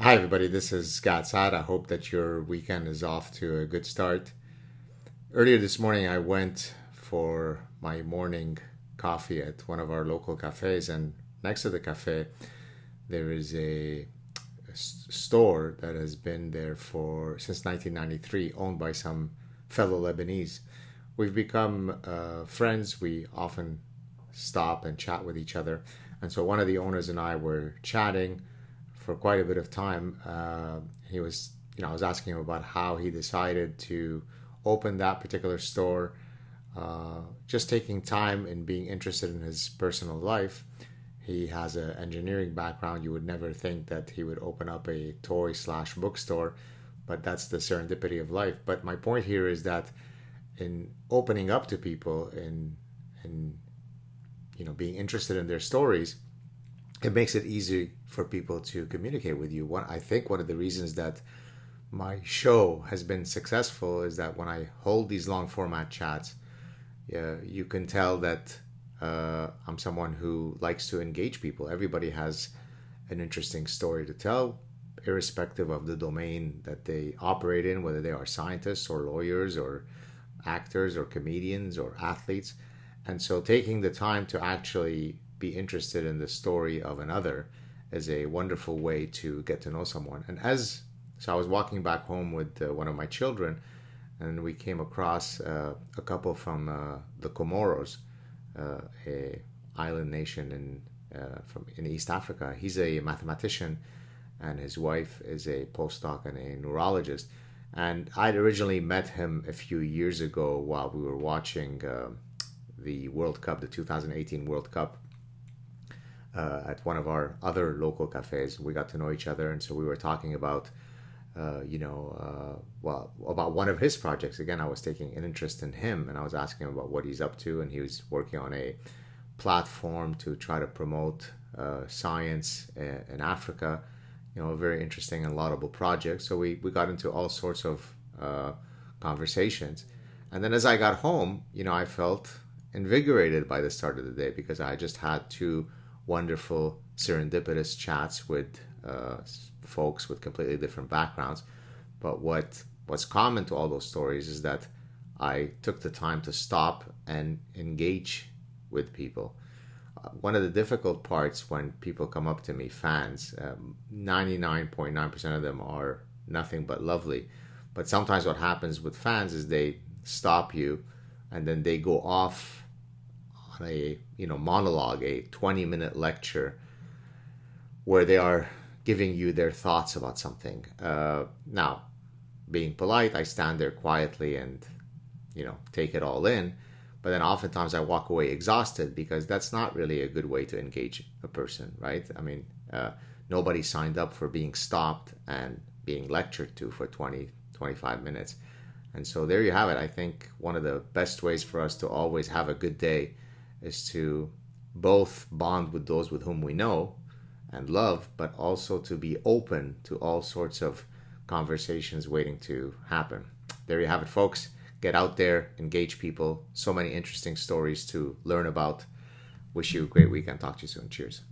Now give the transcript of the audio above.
Hi, everybody. This is Gad Saad. I hope that your weekend is off to a good start. Earlier this morning, I went for my morning coffee at one of our local cafes, and next to the cafe, there is a, a store that has been there for since 1993, owned by some fellow Lebanese. We've become uh, friends. We often stop and chat with each other, and so one of the owners and I were chatting for quite a bit of time. Uh, he was, you know, I was asking him about how he decided to open that particular store. Uh, just taking time and being interested in his personal life. He has an engineering background. You would never think that he would open up a toy slash bookstore, but that's the serendipity of life. But my point here is that in opening up to people and and you know being interested in their stories, it makes it easy for people to communicate with you. One, I think one of the reasons that my show has been successful is that when I hold these long format chats, you can tell that uh, I'm someone who likes to engage people. Everybody has an interesting story to tell, irrespective of the domain that they operate in, whether they are scientists or lawyers or actors or comedians or athletes. And so taking the time to actually be interested in the story of another is a wonderful way to get to know someone. And as so, I was walking back home with uh, one of my children, and we came across uh, a couple from uh, the Comoros, uh, a island nation in uh, from in East Africa. He's a mathematician, and his wife is a postdoc and a neurologist. And I'd originally met him a few years ago while we were watching uh, the World Cup, the 2018 World Cup uh, at one of our other local cafes. We got to know each other, and so we were talking about, uh, you know, uh, well, about one of his projects. Again, I was taking an interest in him, and I was asking him about what he's up to, and he was working on a platform to try to promote uh, science in Africa. You know, a very interesting and laudable project. So we we got into all sorts of uh, conversations, and then as I got home, you know, I felt invigorated by the start of the day because I just had two wonderful serendipitous chats with uh, folks with completely different backgrounds. But what what's common to all those stories is that I took the time to stop and engage with people. Uh, one of the difficult parts when people come up to me, fans, 99.9% um, of them are nothing but lovely. But sometimes what happens with fans is they stop you and then they go off a you know monologue, a 20 minute lecture where they are giving you their thoughts about something. Uh, now, being polite, I stand there quietly and you know take it all in. But then oftentimes I walk away exhausted because that's not really a good way to engage a person, right? I mean, uh, nobody signed up for being stopped and being lectured to for 20, 25 minutes. And so there you have it. I think one of the best ways for us to always have a good day is to both bond with those with whom we know and love, but also to be open to all sorts of conversations waiting to happen. There you have it, folks. Get out there, engage people. So many interesting stories to learn about. Wish you a great weekend. Talk to you soon. Cheers.